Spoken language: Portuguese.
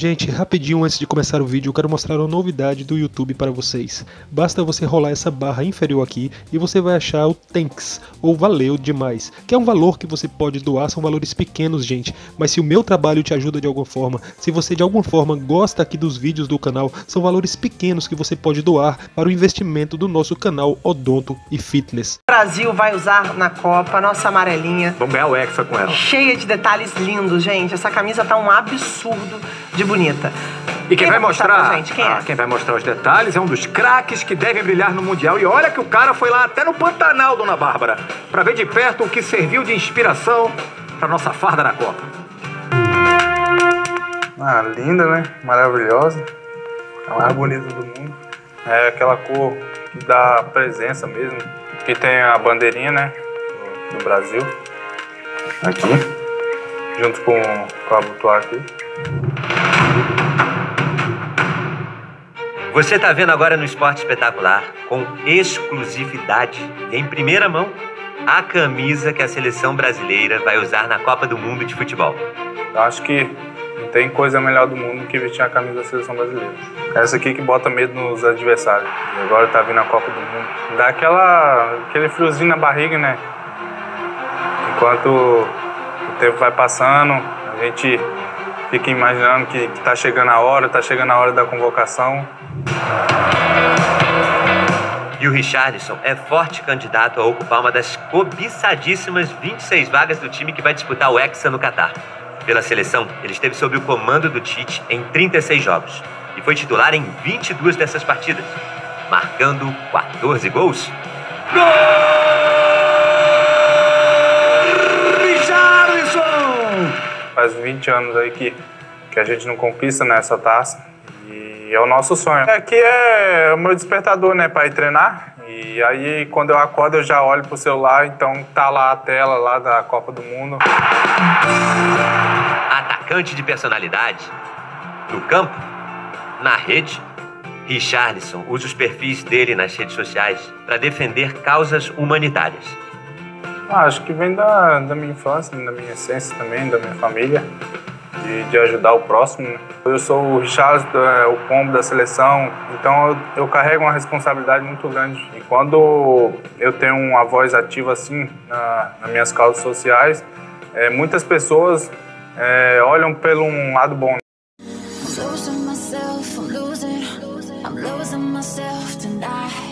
Gente, rapidinho antes de começar o vídeo, eu quero mostrar uma novidade do YouTube para vocês. Basta você rolar essa barra inferior aqui e você vai achar o Thanks, ou Valeu Demais, que é um valor que você pode doar, são valores pequenos, gente, mas se o meu trabalho te ajuda de alguma forma, se você de alguma forma gosta aqui dos vídeos do canal, são valores pequenos que você pode doar para o investimento do nosso canal Odonto e Fitness. O Brasil vai usar na Copa, nossa amarelinha. Vamos ganhar o Hexa com ela. Cheia de detalhes lindos, gente. Essa camisa tá um absurdo de bonita. E quem, vai mostrar, gente? Quem ah, é? quem vai mostrar os detalhes é um dos craques que devem brilhar no Mundial. E olha que o cara foi lá até no Pantanal, dona Bárbara, para ver de perto o que serviu de inspiração para nossa farda na Copa. Ah, linda, né? Maravilhosa. A mais bonita do mundo. É aquela cor que dá presença mesmo. Aqui tem a bandeirinha, né? Do, do Brasil. Aqui. Junto com, com a butuá aqui. Você está vendo agora no Esporte Espetacular, com exclusividade em primeira mão, a camisa que a seleção brasileira vai usar na Copa do Mundo de Futebol. Eu acho que não tem coisa melhor do mundo que vestir a camisa da seleção brasileira. Essa aqui que bota medo nos adversários. E agora tá vindo a Copa do Mundo. Dá aquela, aquele friozinho na barriga, né? Enquanto o tempo vai passando, a gente fica imaginando que, que tá chegando a hora, tá chegando a hora da convocação. E o Richarlison é forte candidato a ocupar uma das cobiçadíssimas 26 vagas do time que vai disputar o Hexa no Catar. Pela seleção, ele esteve sob o comando do Tite em 36 jogos e foi titular em 22 dessas partidas, marcando 14 gols. Richarlison! Faz 20 anos aí que, que a gente não conquista né, essa taça. E é o nosso sonho. Aqui é o meu despertador, né, para ir treinar. E aí, quando eu acordo, eu já olho pro celular, então tá lá a tela lá da Copa do Mundo. Atacante de personalidade. No campo, na rede, Richarlison usa os perfis dele nas redes sociais para defender causas humanitárias. Ah, acho que vem da, da minha infância, da minha essência também, da minha família, de, de ajudar o próximo. Né? Eu sou o Richard, é, o pombo da seleção, então eu, eu, carrego uma responsabilidade muito grande. E quando eu tenho uma voz ativa assim na, nas minhas causas sociais, é, muitas pessoas é, olham pelo um lado bom. Né? I'm losing myself tonight.